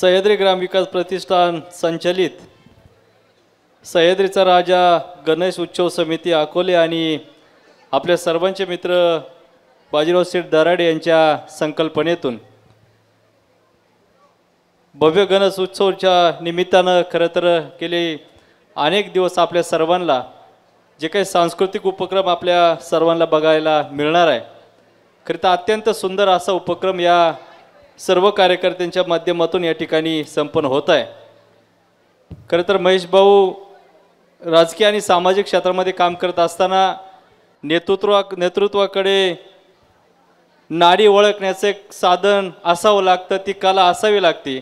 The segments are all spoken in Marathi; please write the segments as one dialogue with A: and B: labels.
A: सह्याद्री ग्रामविकास प्रतिष्ठान संचलित. सह्याद्रीचा राजा गणेश उत्सव समिती अकोले आणि आपल्या सर्वांचे मित्र बाजीराव सेठ दराडे यांच्या संकल्पनेतून. भव्य गणेश उत्सवच्या निमित्तानं खरं तर गेले अनेक दिवस आपल्या सर्वांना जे काही सांस्कृतिक उपक्रम आपल्या सर्वांना बघायला मिळणार आहे. खरं तर अत्यंत सुंदर असा उपक्रम या सर्व कार्यकर्त्यांच्या माध्यमातून या ठिकाणी संपन्न होत आहे. खरं तर महेश भाऊ राजकीय आणि सामाजिक क्षेत्रामध्ये काम करत असताना नेतृत्वा नेतृत्वाकडे नाडी ओळखण्याचं एक साधन असावं लागतं ती कला असावी लागते.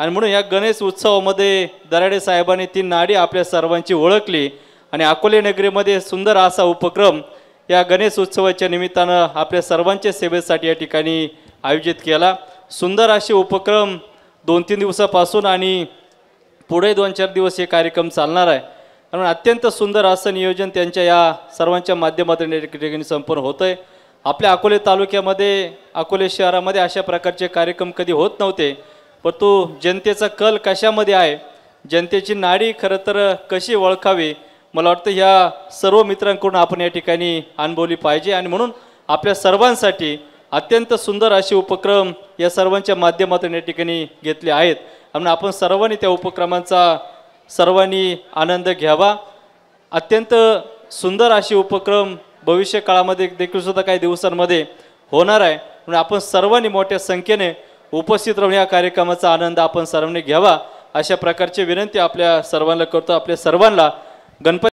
A: आणि म्हणून या गणेश उत्सवामध्ये दराडे साहेबांनी ती नाडी आपल्या सर्वांची ओळखली आणि अकोले नगरीमध्ये सुंदर असा उपक्रम या गणेश उत्सवाच्या निमित्तानं आपल्या सर्वांच्या सेवेसाठी या ठिकाणी आयोजित केला. सुंदर असे उपक्रम दोन तीन दिवसापासून आणि पुढे दोन चार दिवस हे कार्यक्रम चालणार आहे. कारण अत्यंत सुंदर असं नियोजन त्यांच्या या सर्वांच्या माध्यमातून या ठिकाणी संपन्न होतं आहे आपल्या अकोले तालुक्यामध्ये अकोले शहरामध्ये अशा प्रकारचे कार्यक्रम कधी होत नव्हते. परंतु जनतेचा कल कशामध्ये आहे? जनतेची नाडी खरं तर कशी ओळखावी? मला वाटतं ह्या सर्व मित्रांकडून आपण या ठिकाणी अनुभवली पाहिजे आणि म्हणून आपल्या सर्वांसाठी अत्यंत सुंदर असे उपक्रम या सर्वांच्या माध्यमातून या ठिकाणी घेतले आहेत. आणि आपण सर्वांनी त्या उपक्रमांचा सर्वांनी आनंद घ्यावा. अत्यंत सुंदर असे उपक्रम भविष्य काळामध्ये देखील सुद्धा काही दिवसांमध्ये होणार आहे. म्हणून आपण सर्वांनी मोठ्या संख्येने उपस्थित राहून या कार्यक्रमाचा आनंद आपण सर्वांनी घ्यावा. अशा प्रकारची विनंती आपल्या सर्वांना करतो. आपल्या सर्वांना गणपती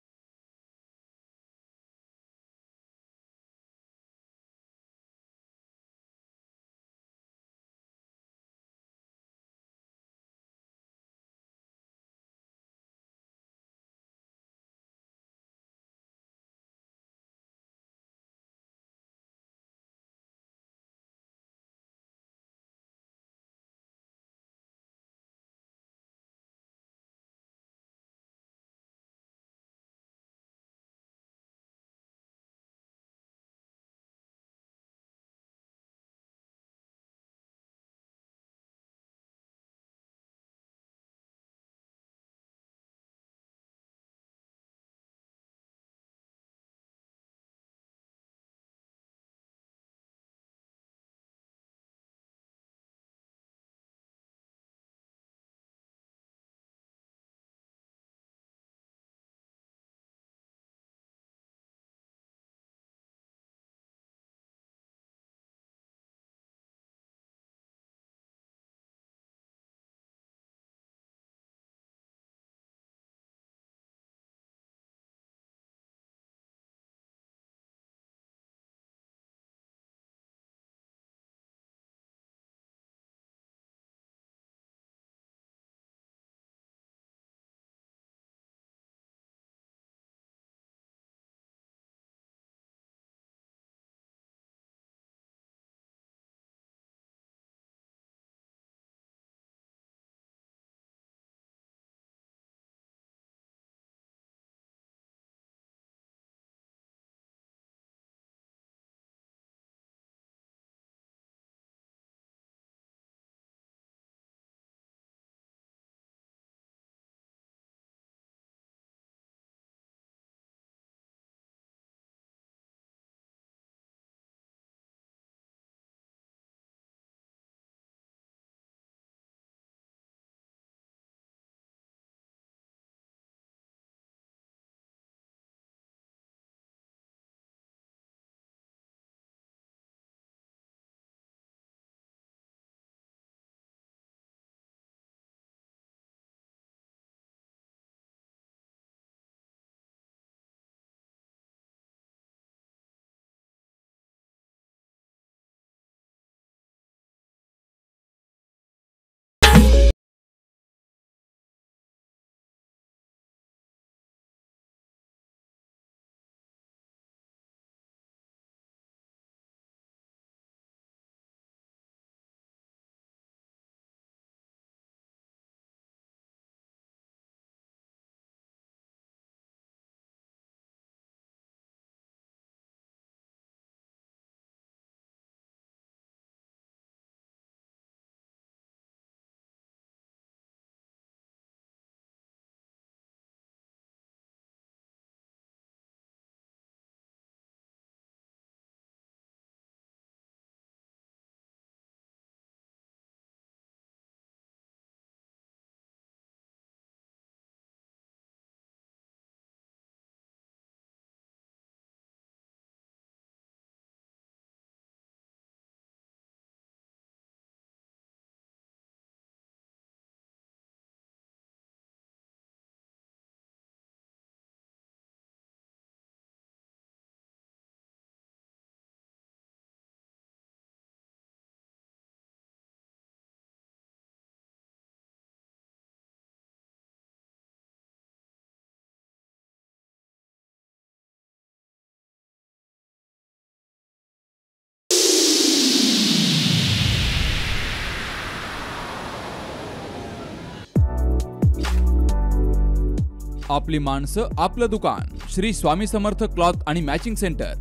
B: आपली माणसं आपलं दुकान. श्री स्वामी समर्थ क्लॉथ आणि मॅचिंग सेंटर.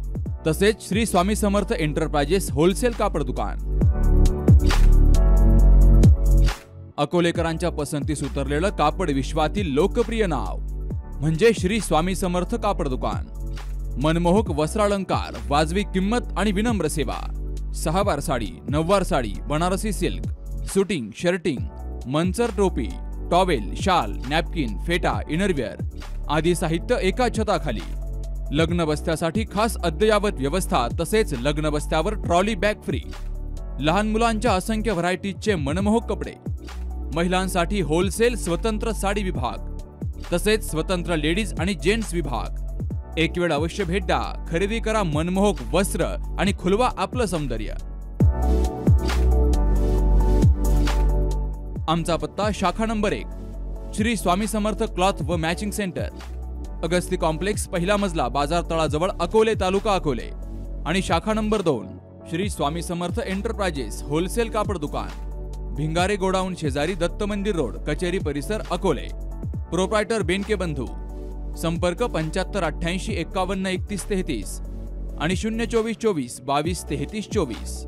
B: तसेच श्री स्वामी समर्थ एंटरप्राइजेस होलसेल कापड दुकान. अकोलेकरांच्या पसंतीस उतरलेलं कापड विश्वातील लोकप्रिय नाव म्हणजे श्री स्वामी समर्थ कापड दुकान. मनमोहक वस्त्रालंकार वाजवी किंमत आणि विनम्र सेवा. सहावार साडी नऊवार sari Banarasi silk. Suiting shirting Manchar टोपी टॉवेल शाल नॅपकिन फेटा इनरवेअर आदी साहित्य एका छताखाली. लग्न बस्त्यासाठी खास अद्ययावत व्यवस्था तसेच लग्न बस्त्यावर ट्रॉली बॅग फ्री. लहान मुलांच्या असंख्य व्हरायटीजचे मनमोहक कपडे. महिलांसाठी होलसेल स्वतंत्र साडी विभाग. तसेच स्वतंत्र लेडीज आणि जेंट्स विभाग. एक वेळ अवश्य भेट द्या. खरेदी करा मनमोहक वस्त्र आणि खुलवा आपलं सौंदर्य. आमचा पत्ता शाखा नंबर एक श्री स्वामी समर्थ क्लॉथ व मॅचिंग सेंटर अगस्ती कॉम्प्लेक्स पहिला मजला बाजार तळाजवळ अकोले तालुका अकोले. आणि शाखा नंबर दोन श्री स्वामी समर्थ एंटरप्राइजेस होलसेल कापड दुकान भिंगारे गोडाऊन शेजारी दत्त मंदिर रोड कचेरी परिसर अकोले. प्रोप्रायटर बेनके बंधू संपर्क पंच्याहत्तर अठ्ठ्याऐंशी एक्कावन्न एकतीस तेहतीस आणि शून्य चोवीस चोवीस बावीस तेहतीस चोवीस.